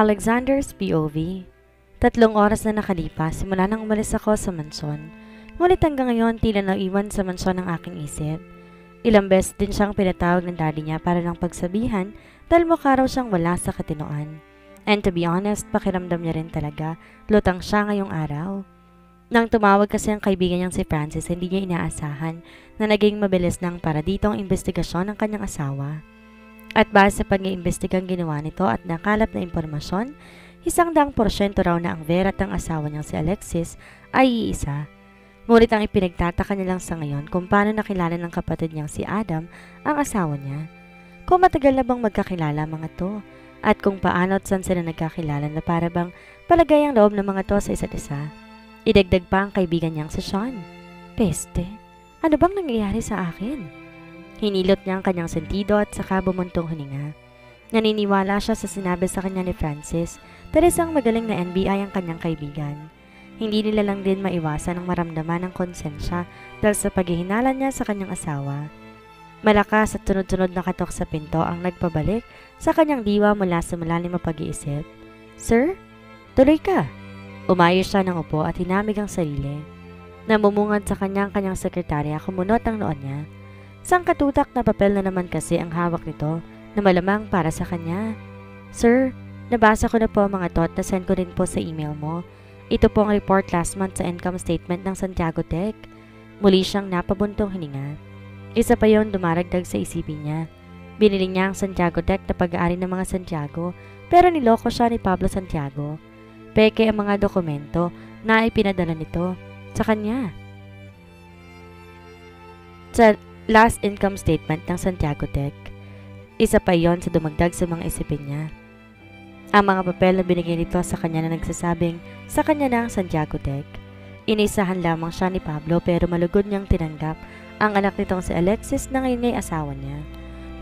Alexander's POV Tatlong oras na nakalipas simula nang umalis ako sa mansyon. Ngunit hanggang ngayon tila naiwan sa mansyon ng aking isip. Ilang beses din siyang pinatawag ng daddy niya para lang pagsabihan dahil mukha raw siyang wala sa katinoan. And to be honest, pakiramdam niya rin talaga, lutang siya ngayong araw. Nang tumawag kasi ang kaibigan niyang si Francis, hindi niya inaasahan na naging mabilis ng para dito ang investigasyon ng kanyang asawa. At base sa pag-iimbestigang ginawa nito at nakalap na impormasyon, isang daang porsyento raw na ang Vera at ang asawa niyang si Alexis ay iisa. Ngunit ang ipinagtataka niya lang sa ngayon kung paano nakilala ng kapatid niyang si Adam ang asawa niya. Kung matagal na bang magkakilala mga to at kung paano at saan sila nagkakilala na para bang palagay ang loob ng mga to sa isa't isa. Idagdag pa ang kaibigan niyang si Sean. Peste, ano bang nangyayari sa akin? Hinilot niya ang kanyang sentido at saka bumuntong huninga. Naniniwala siya sa sinabi sa kanya ni Francis, Teresang magaling na NBI ang kanyang kaibigan. Hindi nila lang din maiwasan ang maramdaman ng konsensya dahil sa paghihinala niya sa kanyang asawa. Malakas at tunod-tunod na katok sa pinto ang nagpabalik sa kanyang diwa mula sa malalim na pag-iisip. Sir, tuloy ka. Umayos siya ng upo at hinamig ang sarili. Namumungad sa kanyang kanyang sekretarya kumunot ang noon niya. Sang katutak na papel na naman kasi ang hawak nito na malamang para sa kanya. Sir, nabasa ko na po ang mga tot na send ko rin po sa email mo. Ito po ang report last month sa income statement ng Santiago Tech. Muli siyang napabuntong hininga. Isa pa yon dumaragdag sa isipin niya. Binili niya ang Santiago Tech na pag-aari ng mga Santiago pero niloko siya ni Pablo Santiago. Peke ang mga dokumento na ipinadala nito sa kanya. Sa last income statement ng Santiago Tech, isa pa yon sa dumagdag sa mga isipin niya. Ang mga papel na binigay nito sa kanya na nagsasabing sa kanya na ang Santiago Tech. Inisahan lamang siya ni Pablo pero malugod niyang tinanggap ang anak nitong si Alexis na ngayon ay asawa niya.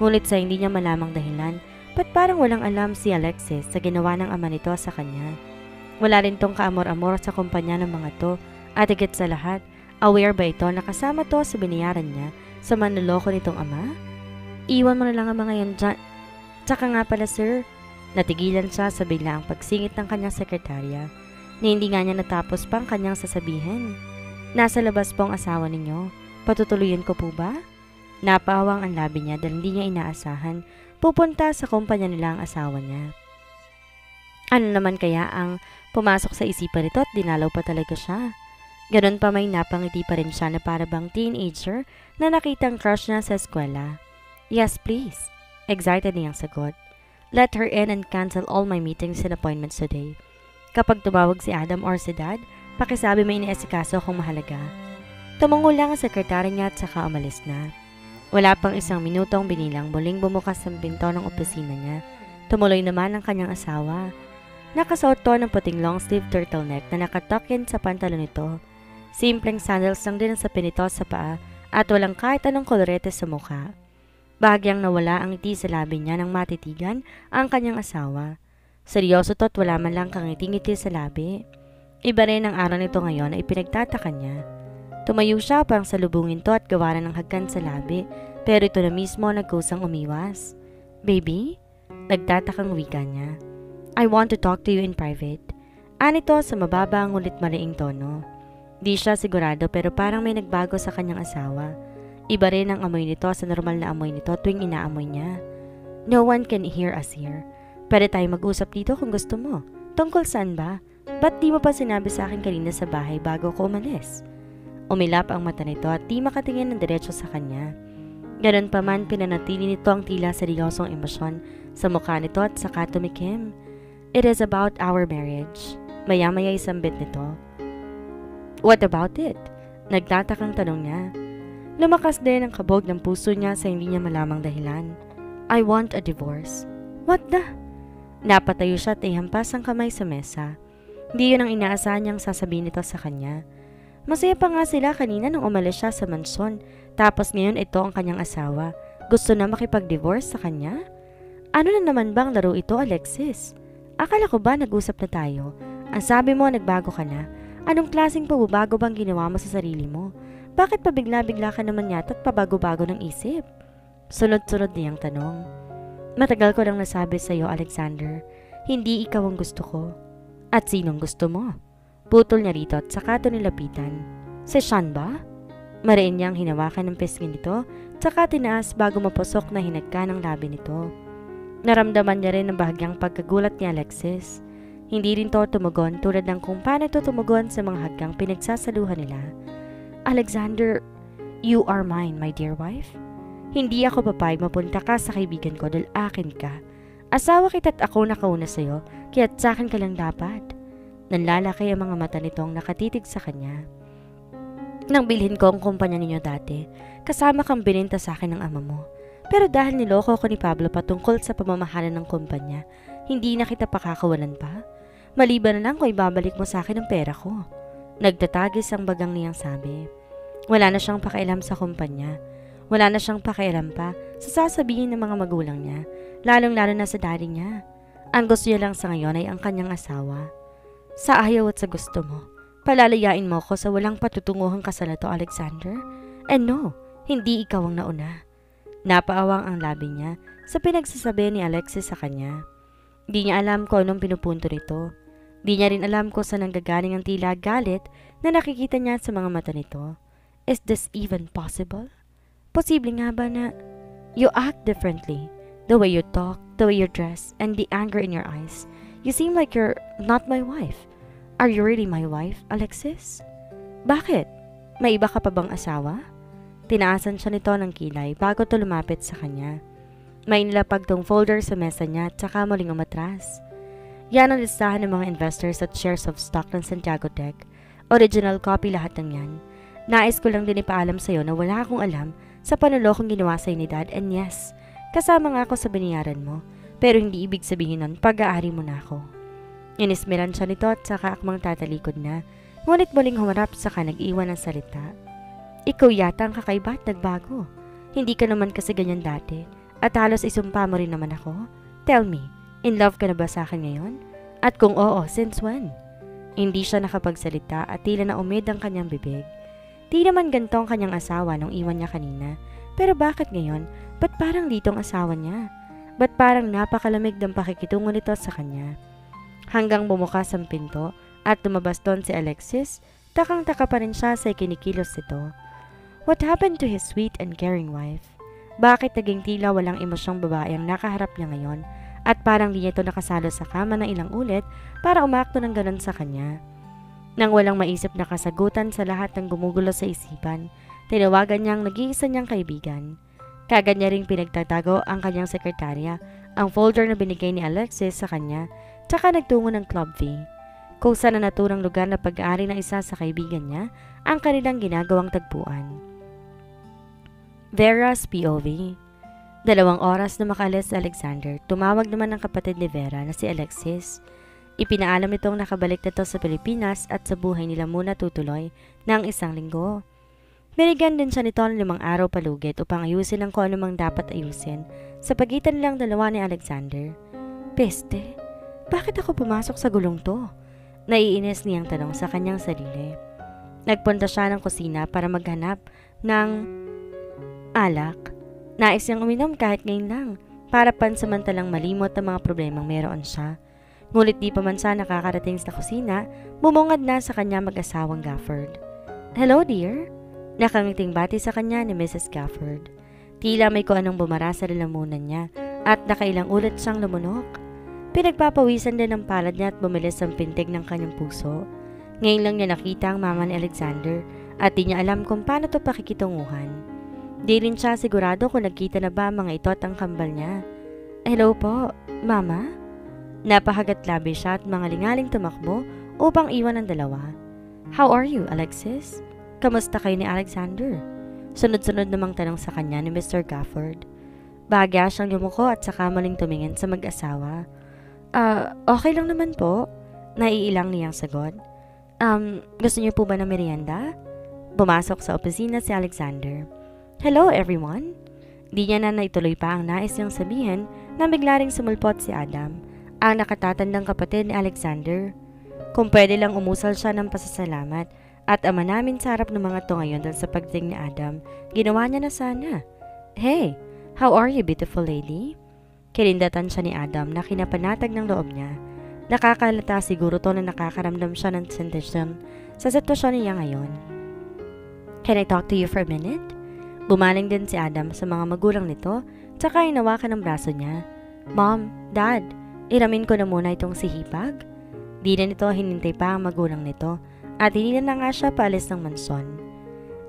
Ngunit sa hindi niya malamang dahilan, ba't parang walang alam si Alexis sa ginawa ng ama nito sa kanya? Wala rin tong kaamor-amor sa kumpanya ng mga to at higit sa lahat, aware ba ito na kasama to sa binayaran niya sa manloloko nitong ama? Iwan mo na lang ang mga yan dyan. Tsaka nga pala sir, Natigilan siya sa biglaang pagsingit ng kanyang sekretarya na hindi nga niya natapos pang kanyang sasabihin. Nasa labas po ang asawa ninyo. Patutuloyin ko po ba? Napawang ang labi niya dahil hindi niya inaasahan pupunta sa kumpanya nila ang asawa niya. Ano naman kaya ang pumasok sa isipan nito at dinalaw pa talaga siya? Ganon pa may napangiti pa rin siya na para bang teenager na nakitang crush niya sa eskwela. Yes, please. Excited niyang sagot. Let her in and cancel all my meetings and appointments today. Kapag tumawag si Adam or si Dad, pakisabi may iniesikaso kung mahalaga. Tumungo lang ang sekretary niya at saka umalis na. Wala pang isang minutong binilang muling bumukas ang pinto ng opisina niya. Tumuloy naman ang kanyang asawa. Nakasuot to ng puting long sleeve turtleneck na nakatuck-in sa pantalon nito. Simpleng sandals lang din ang sa pinito sa paa at walang kahit anong kolorete sa mukha. Bahagyang nawala ang ngiti sa labi niya nang matitigan ang kanyang asawa. Seryoso to't wala man lang kangiti-ngiti sa labi. Iba rin ang araw nito ngayon ay pinagtataka niya. Tumayo siya pang salubungin to at gawaran ng hagkan sa labi pero ito na mismo nagkusang umiwas. Baby? Nagtatakang wika niya. I want to talk to you in private. Anito sa mababa ang ulit maliing tono. Di siya sigurado pero parang may nagbago sa kanyang asawa. Iba rin ang amoy nito sa normal na amoy nito tuwing inaamoy niya. No one can hear us here. Pwede tayo mag-usap dito kung gusto mo. Tungkol saan ba? Ba't di mo pa sinabi sa akin kanina sa bahay bago ko umalis? Umilap ang mata nito at di makatingin ng diretso sa kanya. Ganon pa man pinanatili nito ang tila seryosong emosyon sa mukha nito at saka tumikim. It is about our marriage. Maya-maya isang nito. What about it? Nagtatakang tanong niya. Lumakas din ang kabog ng puso niya sa hindi niya malamang dahilan. I want a divorce. What the? Napatayo siya at ihampas ang kamay sa mesa. Hindi yun ang inaasahan niyang sasabihin nito sa kanya. Masaya pa nga sila kanina nung umalis siya sa mansyon. Tapos ngayon ito ang kanyang asawa. Gusto na makipag-divorce sa kanya? Ano na naman bang laro ito, Alexis? Akala ko ba nag-usap na tayo? Ang sabi mo, nagbago ka na. Anong klaseng pagbabago bang ginawa mo sa sarili mo? Bakit pabigla-bigla ka naman yata at pabago-bago ng isip? Sunod-sunod niyang tanong. Matagal ko lang nasabi sa iyo, Alexander. Hindi ikaw ang gusto ko. At sinong gusto mo? Putol niya rito at saka ito nilapitan. Si Sean ba? Mariin niyang hinawakan ng pisngi nito, saka tinaas bago mapusok na hinagka ng labi nito. Naramdaman niya rin ang bahagyang pagkagulat ni Alexis. Hindi rin to tumugon tulad ng kung paano to tumugon sa mga haggang pinagsasaluhan nila. Alexander, you are mine, my dear wife. Hindi ako papayag mapunta ka sa kaibigan ko dahil akin ka. Asawa kita at ako nakauna sa'yo, kaya't sa akin ka lang dapat. Nanlalaki ang mga mata nitong nakatitig sa kanya. Nang bilhin ko ang kumpanya ninyo dati, kasama kang bininta sa akin ng ama mo. Pero dahil niloko ko ni Pablo patungkol sa pamamahala ng kumpanya, hindi na kita pakakawalan pa. Maliban na lang kung ibabalik mo sa akin ang pera ko. Nagtatagis ang bagang niyang sabi. Wala na siyang pakialam sa kumpanya. Wala na siyang pakialam pa sa sasabihin ng mga magulang niya, lalong-lalo na sa daddy niya. Ang gusto niya lang sa ngayon ay ang kanyang asawa. Sa ayaw at sa gusto mo, palalayain mo ko sa walang patutunguhang kasal to, Alexander. And no, hindi ikaw ang nauna. Napaawang ang labi niya sa pinagsasabi ni Alexis sa kanya. Di niya alam kung anong pinupunto nito. Di niya rin alam kung saan nanggagaling ang tila galit na nakikita niya sa mga mata nito. Is this even possible? Posible nga ba na you act differently? The way you talk, the way you dress, and the anger in your eyes. You seem like you're not my wife. Are you really my wife, Alexis? Bakit? May iba ka pa bang asawa? Tinaasan siya nito ng kilay bago to lumapit sa kanya. May nilapag tong folder sa mesa niya at saka muling umatras. Yan ang listahan ng mga investors at shares of stock ng Santiago Tech. Original copy lahat ng yan. Nais ko lang din ipaalam sa'yo na wala akong alam sa panulokong ginawa sa'yo ni Dad and yes, kasama nga ako sa biniyaran mo. Pero hindi ibig sabihin nun pag-aari mo na ako. Inismeran siya nito at saka akmang tatalikod na, ngunit muling humarap saka nag-iwan ng salita. Ikaw yata ang kakaiba at nagbago. Hindi ka naman kasi ganyan dati at halos isumpa mo rin naman ako. Tell me, in love ka na ba sa akin ngayon? At kung oo, since when? Hindi siya nakapagsalita at tila na umid ang kanyang bibig. Di naman ganito ang kanyang asawa nung iwan niya kanina. Pero bakit ngayon? Ba't parang dito ang asawa niya? Ba't parang napakalamig ng pakikitungo nito sa kanya? Hanggang bumukas ang pinto at lumabas doon si Alexis, takang-taka pa rin siya sa ikinikilos nito. What happened to his sweet and caring wife? Bakit naging tila walang emosyong babae ang nakaharap niya ngayon at parang di niya ito nakasalo sa kama ng ilang ulit para umakto ng ganon sa kanya? Nang walang maisip na kasagutan sa lahat ng gumugulo sa isipan, tinawagan niyang nag-iisa niyang kaibigan. Kagad niya ring pinagtatago ang kanyang sekretarya, ang folder na binigay ni Alexis sa kanya, tsaka nagtungo ng Club V. Kung saan na naturang lugar na pag-aari ng isa sa kaibigan niya, ang kanilang ginagawang tagpuan. Vera's POV Dalawang oras na makalis si Alexander, tumawag naman ng kapatid ni Vera na si Alexis. Ipinaalam itong nakabalik na to sa Pilipinas at sa buhay nila muna tutuloy ng isang linggo. Binigyan din siya nito ng limang araw palugit upang ayusin ang kung anumang dapat ayusin sa pagitan nilang dalawa ni Alexander. Peste, bakit ako pumasok sa gulong to? Naiinis niyang tanong sa kanyang sarili. Nagpunta siya ng kusina para maghanap ng alak. Nais niyang uminom kahit ngayon lang para pansamantalang malimot ang mga problemang meron siya. Ngunit di pa man siya nakakarating sa kusina, bumungad na sa kanya mag-asawang Gafford. Hello dear, Nakangiting bati sa kanya ni Mrs. Gafford. Tila may ko anong bumara sa lalamunan niya at nakailang ulit siyang lumunok. Pinagpapawisan din ang palad niya at bumilis ang pintig ng kanyang puso. Ngayon lang niya nakita ang mama ni Alexander at di niya alam kung paano to pakikitunguhan. Di rin siya sigurado kung nagkita na ba mga ito at ang kambal niya. Hello po, mama? Napahagat labi siya at mga lingaling tumakbo upang iwan ang dalawa. How are you, Alexis? Kamusta kayo ni Alexander? Sunod-sunod namang tanong sa kanya ni Mr. Gafford. Bagya siyang yumuko at saka maling tumingin sa mag-asawa. Ah, uh, okay lang naman po. Naiilang niyang sagot. Um, gusto niyo po ba ng merienda? Bumasok sa opisina si Alexander. Hello everyone! Di niya na naituloy pa ang nais niyang sabihin na bigla ring sumulpot si Adam, ang nakatatandang kapatid ni Alexander. Kung pwede lang umusal siya ng pasasalamat at ama namin sa harap ng mga to ngayon dahil sa pagdating ni Adam, ginawa niya na sana. Hey, how are you beautiful lady? Kinindatan siya ni Adam na kinapanatag ng loob niya. Nakakalata siguro to na nakakaramdam siya ng sensasyon sa sitwasyon niya ngayon. Can I talk to you for a minute? Bumaling din si Adam sa mga magulang nito tsaka inawakan ng braso niya. Mom, Dad, iramin ko na muna itong si Hipag. Di na nito hinintay pa ang magulang nito at hindi na nga siya paalis ng manson.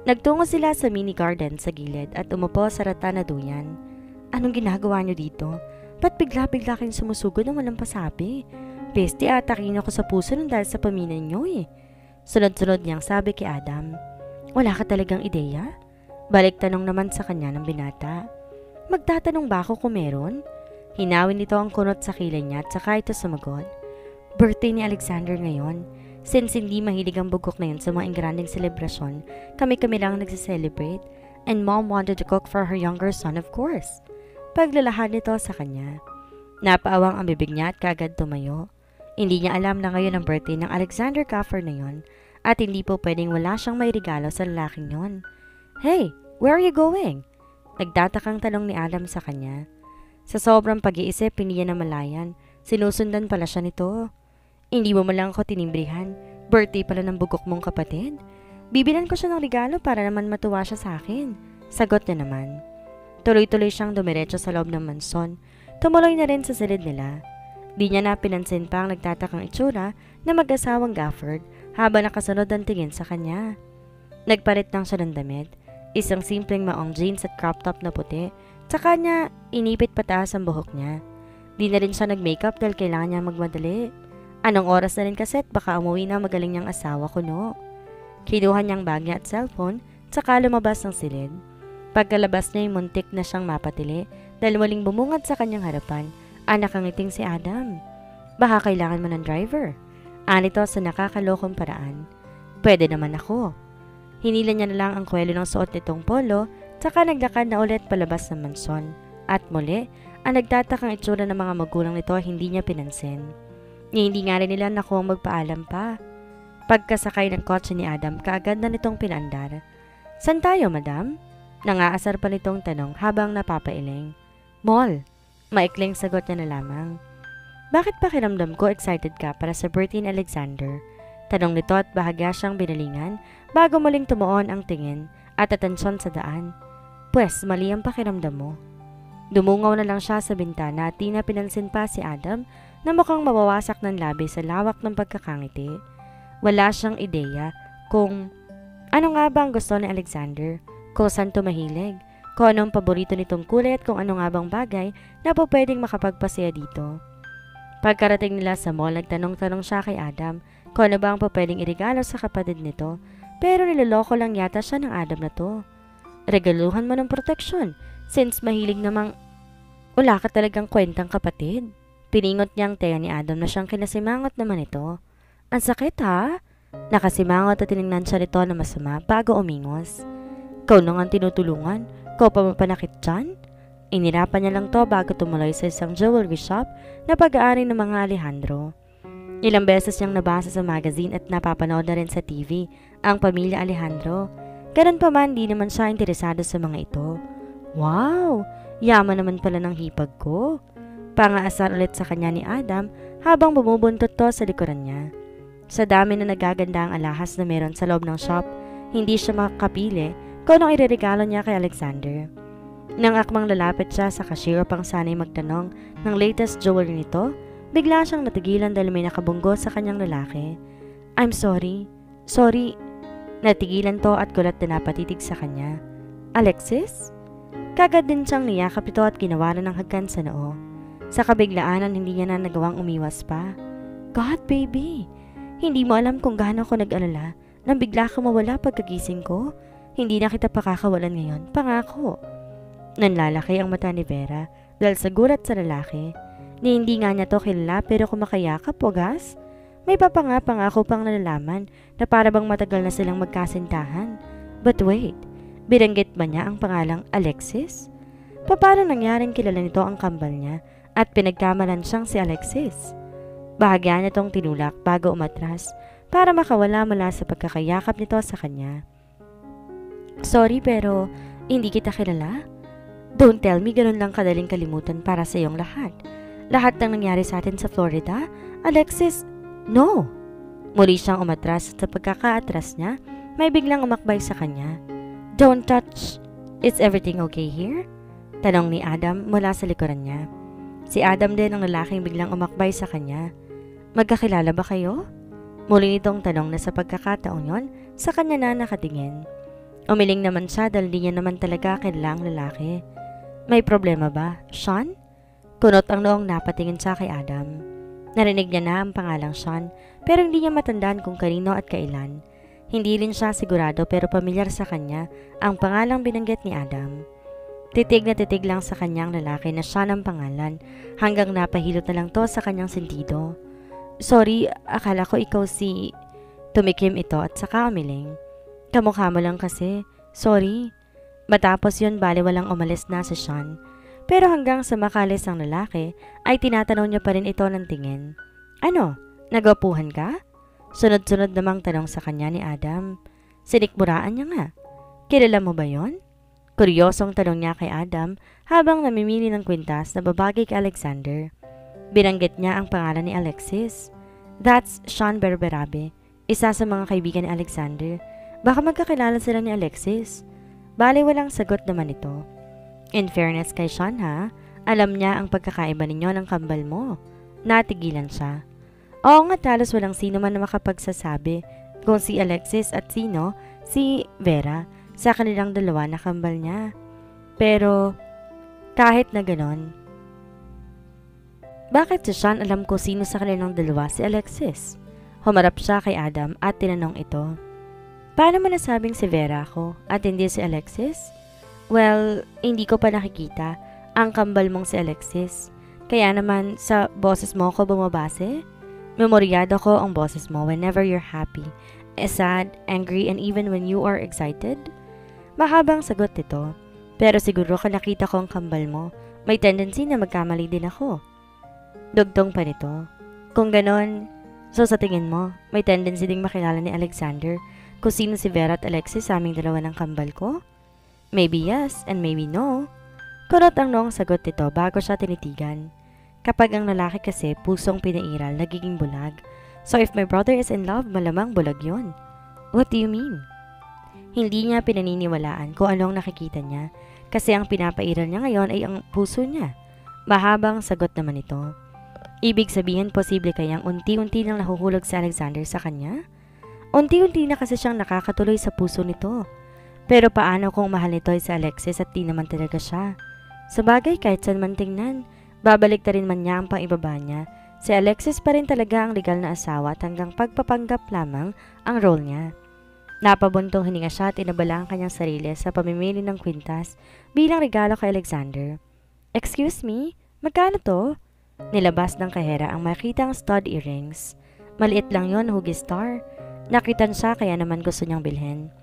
Nagtungo sila sa mini garden sa gilid at umupo sa rata na duyan. Anong ginagawa niyo dito? Ba't bigla-bigla kayong sumusugod ng walang pasabi? Peste ata kayo ako sa puso nung dahil sa pamina niyo eh. Sunod-sunod niyang sabi kay Adam. Wala ka talagang ideya? Balik tanong naman sa kanya ng binata. Magtatanong ba ako kung meron? Hinawin nito ang kunot sa kilay niya at saka ito sumagot. Birthday ni Alexander ngayon. Since hindi mahilig ang bugok na yun sa mga ingranding selebrasyon, kami-kami lang nagsiselebrate and mom wanted to cook for her younger son of course. Paglalahad nito sa kanya. Napaawang ang bibig niya at kagad tumayo. Hindi niya alam na ngayon ang birthday ng Alexander Caffer na yon at hindi po pwedeng wala siyang may regalo sa lalaking yon. Hey, where are you going? Nagtatakang tanong ni Adam sa kanya. Sa sobrang pag-iisip, hindi niya namalayan. Sinusundan pala siya nito. Hindi mo malang ako tinimbrihan. Birthday pala ng bugok mong kapatid. Bibilan ko siya ng regalo para naman matuwa siya sa akin. Sagot niya naman. Tuloy-tuloy siyang dumiretso sa loob ng manson. Tumuloy na rin sa silid nila. Di niya na pinansin pa ang nagtatakang itsura na mag-asawang Gafford habang nakasunod ang tingin sa kanya. Nagpalit lang siya ng damit, isang simpleng maong jeans at crop top na puti, tsaka niya inipit pataas ang buhok niya. Di na rin siya nag-makeup dahil kailangan niya magmadali. Anong oras na rin kasi baka umuwi na magaling niyang asawa ko no. Kinuha niyang bag niya at cellphone, tsaka lumabas ng silid. Pagkalabas niya, muntik na siyang mapatili dahil waling bumungad sa kanyang harapan ang nakangiting si Adam. Baka kailangan mo ng driver. Anito sa nakakalokong paraan. Pwede naman ako. Hinila niya na lang ang kwelo ng suot nitong polo, tsaka naglakad na ulit palabas ng manson. At muli, ang nagtatakang itsura ng mga magulang nito hindi niya pinansin. Ni hindi nga rin nila nakuha magpaalam pa. Pagkasakay ng kotse ni Adam, kaagad na nitong pinandar. San tayo, madam? Nangaasar pa nitong tanong habang napapailing. Mall. Maikling sagot niya na lamang. Bakit pakiramdam ko excited ka para sa birthday ni Alexander? Tanong nito at bahagya siyang binalingan bago muling tumuon ang tingin at atensyon sa daan. Pwes, mali ang pakiramdam mo. Dumungaw na lang siya sa bintana at di na pinansin pa si Adam na mukhang mabawasak ng labi sa lawak ng pagkakangiti. Wala siyang ideya kung ano nga ba ang gusto ni Alexander, kung saan tumahilig, kung anong paborito nitong kulay at kung ano nga bang bagay na po pwedeng makapagpasaya dito. Pagkarating nila sa mall, nagtanong-tanong siya kay Adam kung ano ba ang pwedeng irigalo sa kapatid nito. Pero niloloko lang yata siya ng Adam na to. Regaluhan mo ng proteksyon since mahilig namang wala ka talagang kwentang kapatid. Piningot niyang tenga ni Adam na siyang kinasimangot naman ito. Ang sakit ha? Nakasimangot at tinignan siya nito na masama bago umingos. Kau nang ang tinutulungan? Kau pa mapanakit dyan? Inirapan niya lang to bago tumuloy sa isang jewelry shop na pag-aari ng mga Alejandro. Ilang beses niyang nabasa sa magazine at napapanood na rin sa TV ang pamilya Alejandro. Ganun pa man, di naman siya interesado sa mga ito. Wow! Yaman naman pala ng hipag ko. Pangaasar ulit sa kanya ni Adam habang bumubuntot to sa likuran niya. Sa dami na nagaganda ang alahas na meron sa loob ng shop, hindi siya makapili kung anong ireregalo niya kay Alexander. Nang akmang lalapit siya sa cashier pang sanay magtanong ng latest jewelry nito, bigla siyang natigilan dahil may nakabunggo sa kanyang lalaki. I'm sorry. Sorry. Natigilan to at gulat na napatitig sa kanya. Alexis? Kagad din siyang niyakap ito at ginawaran ng hagkan sa noo. Sa kabiglaanan, hindi niya na nagawang umiwas pa. God, baby! Hindi mo alam kung gaano ako nag-alala nang bigla ka mawala pagkagising ko. Hindi na kita pakakawalan ngayon, pangako. Nanlalaki ang mata ni Vera dahil sa gulat sa lalaki. Ni hindi nga niya to kilala pero kumakayakap o gas. May papanga pangako pang nalalaman na para bang matagal na silang magkasintahan. But wait, biranggit ba niya ang pangalang Alexis? Paano nangyaring kilala nito ang kambal niya at pinagkamalan siyang si Alexis? Bahagya niya tong tinulak bago umatras para makawala mula sa pagkakayakap nito sa kanya. Sorry pero hindi kita kilala. Don't tell me ganun lang kadaling kalimutan para sa iyong lahat. Lahat ng nangyari sa atin sa Florida? Alexis, no! Muli siyang umatras at sa pagkakaatras niya, may biglang umakbay sa kanya. Don't touch! Is everything okay here? Tanong ni Adam mula sa likuran niya. Si Adam din ang lalaking biglang umakbay sa kanya. Magkakilala ba kayo? Muli nitong tanong na sa pagkakataong yon, sa kanya na nakatingin. Umiling naman siya dahil di niya naman talaga kilalang lalaki. May problema ba, Sean? Kunot ang noong napatingin siya kay Adam. Narinig niya na ang pangalang Sean pero hindi niya matandaan kung kanino at kailan. Hindi rin siya sigurado pero pamilyar sa kanya ang pangalang binanggit ni Adam. Titig na titig lang sa kanyang lalaki na siya ng pangalan hanggang napahilot na lang to sa kanyang sentido. Sorry, akala ko ikaw si... Tumikim ito at saka umiling. Kamukha mo lang kasi. Sorry. Matapos yun bali walang umalis na si Sean. Pero hanggang sa makalis ang lalaki, ay tinatanong niya pa rin ito ng tingin. Ano? Nagapuhan ka? Sunod-sunod namang tanong sa kanya ni Adam. Sinikmuraan niya nga. Kilala mo ba yon? Kuryosong tanong niya kay Adam habang namimili ng kwintas na babagay kay Alexander. Binanggit niya ang pangalan ni Alexis. That's Sean Berberabe, isa sa mga kaibigan ni Alexander. Baka magkakilala sila ni Alexis. Bale walang sagot naman ito. In fairness kay Sean ha, alam niya ang pagkakaiba ninyo ng kambal mo. Natigilan siya. Oo nga talos walang sino man na makapagsasabi kung si Alexis at sino, si Vera, sa kanilang dalawa na kambal niya. Pero, kahit na ganon, bakit si Sean alam ko sino sa kanilang dalawa si Alexis? Humarap siya kay Adam at tinanong ito. Paano mo nasabing si Vera ako at hindi si Alexis? Well, hindi ko pa nakikita ang kambal mong si Alexis. Kaya naman sa boses mo ko bumabase? Memoryado ko ang boses mo whenever you're happy, eh, sad, angry, and even when you are excited. Mahabang sagot ito. Pero siguro ka nakita ko ang kambal mo, may tendency na magkamali din ako. Dugtong pa nito. Kung ganon, so sa tingin mo, may tendency ding makilala ni Alexander kung sino si Vera at Alexis sa aming dalawa ng kambal ko? Maybe yes and maybe no. Kurot ang noong sagot nito bago siya tinitigan. Kapag ang lalaki kasi pusong pinairal, nagiging bulag. So if my brother is in love, malamang bulag yon. What do you mean? Hindi niya pinaniniwalaan kung anong nakikita niya kasi ang pinapairal niya ngayon ay ang puso niya. Mahabang sagot naman ito. Ibig sabihin posible kayang unti-unti nang nahuhulog si Alexander sa kanya? Unti-unti na kasi siyang nakakatuloy sa puso nito. Pero paano kung mahal nito ay si Alexis at di naman talaga siya? Sa bagay kahit saan man tingnan, babalik na rin man niya ang pangibaba niya. Si Alexis pa rin talaga ang legal na asawa at hanggang pagpapanggap lamang ang role niya. Napabuntong hininga siya at inabala ang kanyang sarili sa pamimili ng kwintas bilang regalo kay Alexander. Excuse me, magkano to? Nilabas ng kahera ang makitang stud earrings. Maliit lang yon Hugi Star. Nakitan siya kaya naman gusto niyang bilhin.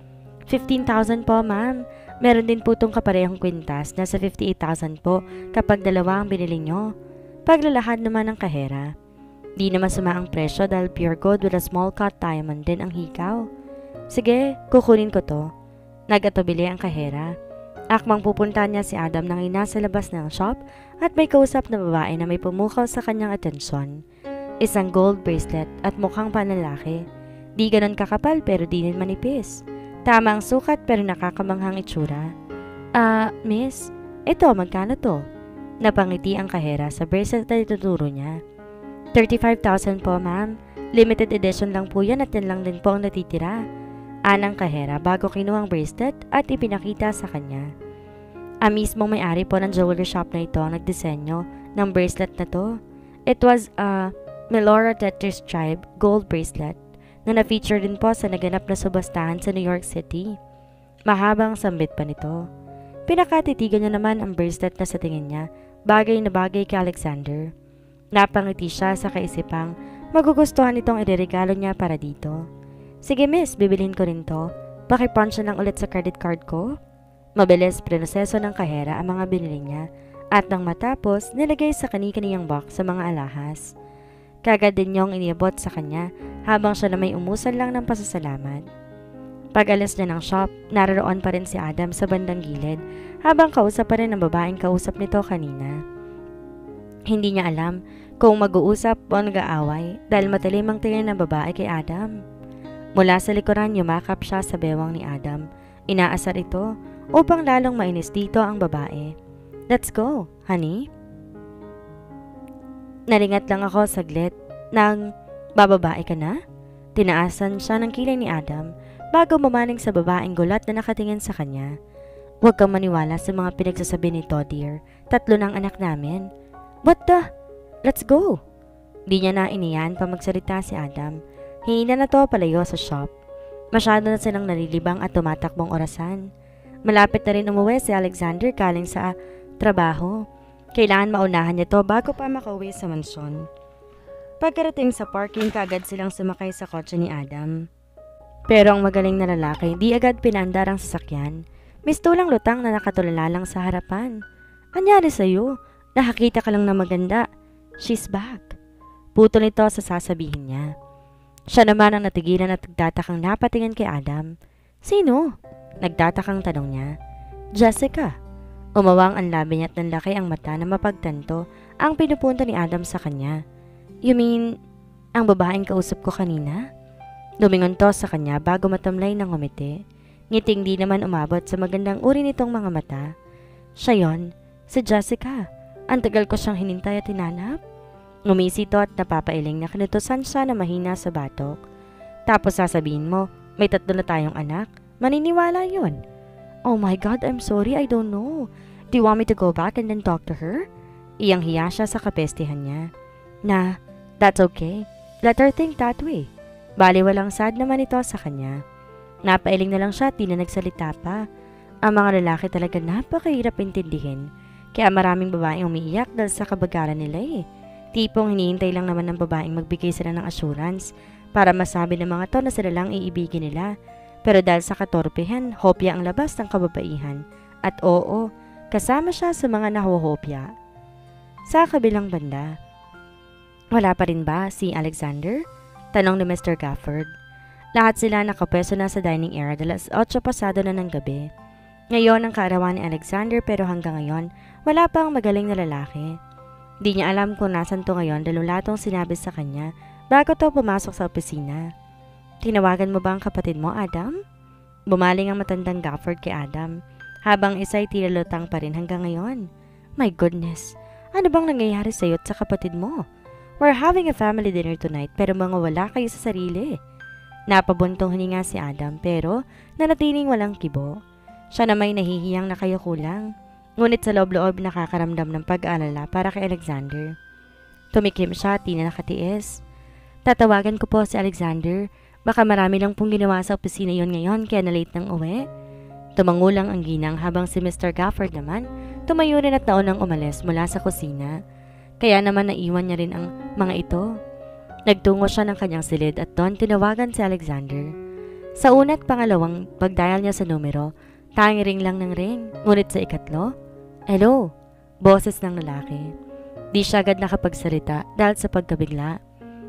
15,000 po ma'am. Meron din po itong kaparehong kwintas na sa 58,000 po kapag dalawa ang binili nyo. Paglalahad naman ng kahera. Di naman suma ang presyo dahil pure gold with a small cut diamond din ang hikaw. Sige, kukunin ko to. Nagatubili ang kahera. Akmang pupunta niya si Adam nang ina sa labas ng shop at may kausap na babae na may pumukaw sa kanyang atensyon. Isang gold bracelet at mukhang panlalaki. Di ganon kakapal pero di rin manipis. Tama ang sukat pero nakakamanghang itsura. Ah, uh, miss, ito magkano to? Napangiti ang kahera sa bracelet na ituturo niya. 35,000 po ma'am. Limited edition lang po yan at yan lang din po ang natitira. Anang kahera bago kinuha ang bracelet at ipinakita sa kanya. Ang mismong may-ari po ng jewelry shop na ito ang nagdisenyo ng bracelet na to. It was a Melora Tetris Tribe gold bracelet na na-feature din po sa naganap na subastahan sa New York City. Mahabang sambit pa nito. Pinakatitigan niya naman ang bracelet na sa tingin niya, bagay na bagay kay Alexander. Napangiti siya sa kaisipang magugustuhan itong ireregalo niya para dito. Sige miss, bibilhin ko rin to. Pakipunch na lang ulit sa credit card ko. Mabilis proseso ng kahera ang mga binili niya at nang matapos, nilagay sa kani-kaniyang box sa mga alahas. Kagad din niyong iniabot sa kanya habang siya na may umusan lang ng pasasalamat. Pag alis niya ng shop, naroon pa rin si Adam sa bandang gilid habang kausap pa rin ang babaeng kausap nito kanina. Hindi niya alam kung mag-uusap o nag-aaway dahil matalim ang tingin ng babae kay Adam. Mula sa likuran, yumakap siya sa bewang ni Adam. Inaasar ito upang lalong mainis dito ang babae. Let's go, honey. Nalingat lang ako saglit nang bababae ka na? Tinaasan siya ng kilay ni Adam bago mamaning sa babaeng gulat na nakatingin sa kanya. Huwag kang maniwala sa mga pinagsasabi ni dear. Tatlo ng anak namin. What the? Let's go! Di niya na iniyan pa magsalita si Adam. Hihina na to palayo sa shop. Masyado na silang nalilibang at tumatakbong orasan. Malapit na rin umuwi si Alexander kaling sa trabaho. Kailangan maunahan niya to bago pa makauwi sa mansyon. Pagkarating sa parking, kaagad silang sumakay sa kotse ni Adam. Pero ang magaling na lalaki, di agad pinandar ang sasakyan. Mistulang lutang na nakatulala lang sa harapan. Anyari sa'yo? Nakakita ka lang na maganda. She's back. Puto nito sa sasabihin niya. Siya naman ang natigilan at nagtatakang napatingin kay Adam. Sino? Nagtatakang tanong niya. Jessica. Umawang ang labi niya at nanlaki ang mata na mapagtanto ang pinupunta ni Adam sa kanya. You mean, ang babaeng kausap ko kanina? Lumingon to sa kanya bago matamlay ng umiti. Ngiting di naman umabot sa magandang uri nitong mga mata. Siya yon, si Jessica. Ang tagal ko siyang hinintay at hinanap. Ngumisi to at napapailing na kinutusan siya na mahina sa batok. Tapos sasabihin mo, may tatlo na tayong anak. Maniniwala yon. Oh my God, I'm sorry, I don't know. Do you want me to go back and then talk to her? Iyang hiya siya sa kapestihan niya. Na, that's okay. Let her think that way. Bali walang sad naman ito sa kanya. Napailing na lang siya at di na nagsalita pa. Ang mga lalaki talaga napakahirap intindihin. Kaya maraming babaeng umiiyak dahil sa kabagaran nila eh. Tipong hinihintay lang naman ng babaeng magbigay sila ng assurance para masabi ng mga to na sila lang iibigin nila. Pero dahil sa katorpehan, hopya ang labas ng kababaihan. At oo, kasama siya sa mga nahuhopya. Sa kabilang banda, wala pa rin ba si Alexander? Tanong ni Mr. Gafford. Lahat sila nakapwesto na sa dining area dahil 8 pasado na ng gabi. Ngayon ang kaarawan ni Alexander pero hanggang ngayon wala pa ang magaling na lalaki. Di niya alam kung nasan to ngayon dahil wala tong sinabi sa kanya bago to pumasok sa opisina. Tinawagan mo ba ang kapatid mo, Adam? Bumaling ang matandang Gafford kay Adam habang isa'y tilalutang pa rin hanggang ngayon. My goodness, ano bang nangyayari sa'yo at sa kapatid mo? We're having a family dinner tonight pero mga wala kayo sa sarili. Napabuntong hininga si Adam pero nanatiling walang kibo. Siya na may nahihiyang na kayo kulang. Ngunit sa loob-loob nakakaramdam ng pag-aalala para kay Alexander. Tumikim siya at na nakatiis. Tatawagan ko po si Alexander. Baka marami lang pong ginawa sa opisina yon ngayon kaya na late nang uwi. Tumangulang ang ginang habang si Mr. Gafford naman tumayo rin at naunang umalis mula sa kusina. Kaya naman naiwan niya rin ang mga ito. Nagtungo siya ng kanyang silid at doon tinawagan si Alexander. Sa una at pangalawang pagdial niya sa numero, tangi ring lang ng ring. Ngunit sa ikatlo, Hello, boses ng lalaki. Di siya agad nakapagsalita dahil sa pagkabigla.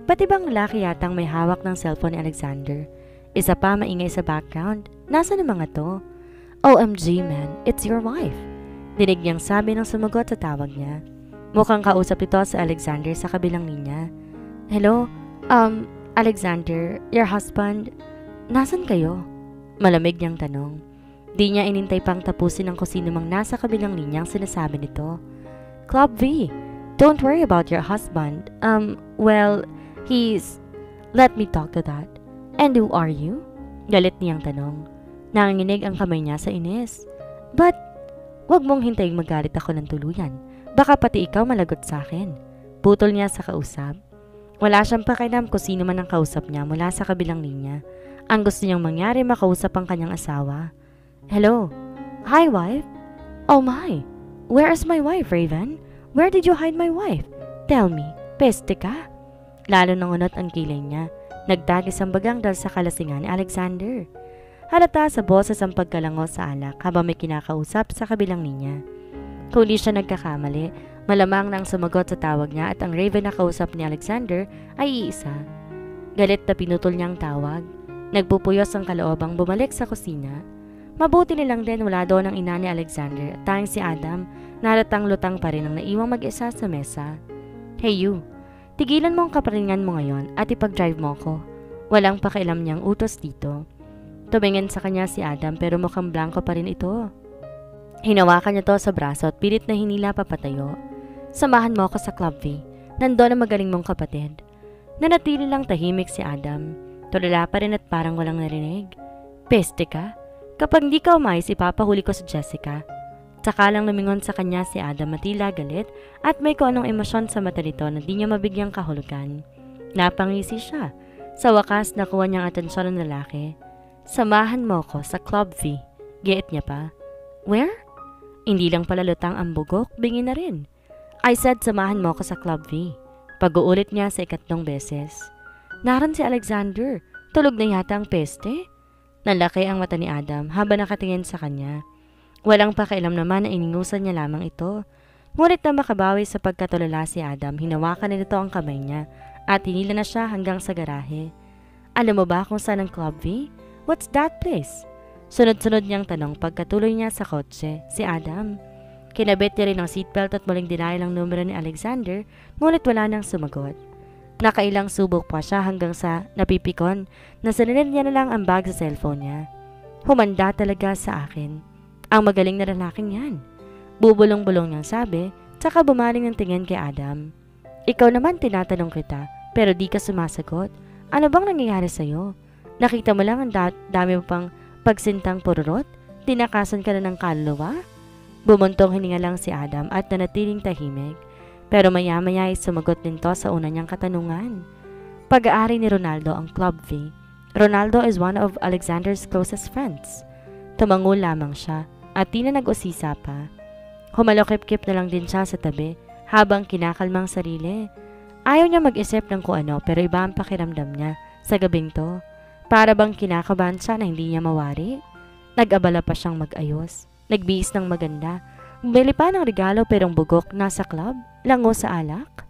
Pati bang lalaki yatang may hawak ng cellphone ni Alexander? Isa pa maingay sa background. Nasa na mga to? OMG man, it's your wife. Dinig niyang sabi ng sumagot sa tawag niya. Mukhang kausap ito si Alexander sa kabilang linya. Hello? Um, Alexander, your husband, nasan kayo? Malamig niyang tanong. Di niya inintay pang tapusin ang kusino nasa kabilang linya ang sinasabi nito. Club V, don't worry about your husband. Um, well, he's... Let me talk to that. And who are you? Galit niyang tanong. Nanginginig ang kamay niya sa inis. But, wag mong hintayin magalit ako ng tuluyan. Baka pati ikaw malagot sa akin. Putol niya sa kausap. Wala siyang pakialam kung sino man ang kausap niya mula sa kabilang linya. Ang gusto niyang mangyari makausap ang kanyang asawa. Hello? Hi, wife? Oh my! Where is my wife, Raven? Where did you hide my wife? Tell me, peste ka? Lalo nang unot ang kilay niya. Nagtagis ang bagang dahil sa kalasingan ni Alexander. Halata sa boses ang pagkalango sa alak habang may kinakausap sa kabilang linya. Kung di siya nagkakamali, malamang nang sumagot sa tawag niya at ang Raven na kausap ni Alexander ay iisa. Galit na pinutol niya ang tawag. Nagpupuyos ang kaloobang bumalik sa kusina. Mabuti nilang din wala doon ang ina ni Alexander at tayong si Adam naratang lutang pa rin ang naiwang mag-isa sa mesa. Hey you, tigilan mo ang kaparingan mo ngayon at ipag-drive mo ko. Walang pakialam niyang utos dito. Tumingin sa kanya si Adam pero mukhang blanco pa rin ito. Hinawakan niya to sa braso at pilit na hinila papatayo. Samahan mo ako sa Club V. Nandoon ang magaling mong kapatid. Nanatili lang tahimik si Adam. Tulala pa rin at parang walang narinig. Peste ka? Kapag hindi ka umayos, ipapahuli ko sa Jessica. Tsaka lang lumingon sa kanya si Adam matila galit at may kung emosyon sa mata nito na di niya mabigyang kahulugan. Napangisi siya. Sa wakas, nakuha niyang atensyon ng lalaki. Samahan mo ko sa Club V. Giit niya pa. Where? Hindi lang pala lutang ang bugok, bingi na rin. I said samahan mo ko sa Club V. Pag-uulit niya sa ikatlong beses. Naran si Alexander. Tulog na yata ang peste. Nalaki ang mata ni Adam habang nakatingin sa kanya. Walang pakialam naman na iningusan niya lamang ito. Ngunit na makabawi sa pagkatulala si Adam, hinawakan nito ang kamay niya at hinila na siya hanggang sa garahe. Alam mo ba kung saan ang Club V? What's that place? Sunod-sunod niyang tanong pagkatuloy niya sa kotse, si Adam. Kinabit niya rin ang seatbelt at muling denial ang numero ni Alexander, ngunit wala nang sumagot. Nakailang subok pa siya hanggang sa napipikon na sinunod niya na lang ang bag sa cellphone niya. Humanda talaga sa akin. Ang magaling na lalaking yan. Bubulong-bulong niyang sabi, tsaka bumaling ng tingin kay Adam. Ikaw naman tinatanong kita, pero di ka sumasagot. Ano bang nangyayari sa'yo? Nakita mo lang ang da- dami mo pang pagsintang pururot? Tinakasan ka na ng kaluluwa? Bumuntong hininga lang si Adam at nanatiling tahimik. Pero maya-maya ay sumagot din to sa una niyang katanungan. Pag-aari ni Ronaldo ang Club V. Ronaldo is one of Alexander's closest friends. Tumango lamang siya at di na nag-usisa pa. Humalokip-kip na lang din siya sa tabi habang kinakalmang sarili. Ayaw niya mag-isip ng kung ano pero iba ang pakiramdam niya sa gabing to. Para bang kinakabahan siya na hindi niya mawari. Nag-abala pa siyang mag-ayos. Nagbihis ng maganda. Bumili pa ng regalo pero ang bugok nasa club. Lango sa alak.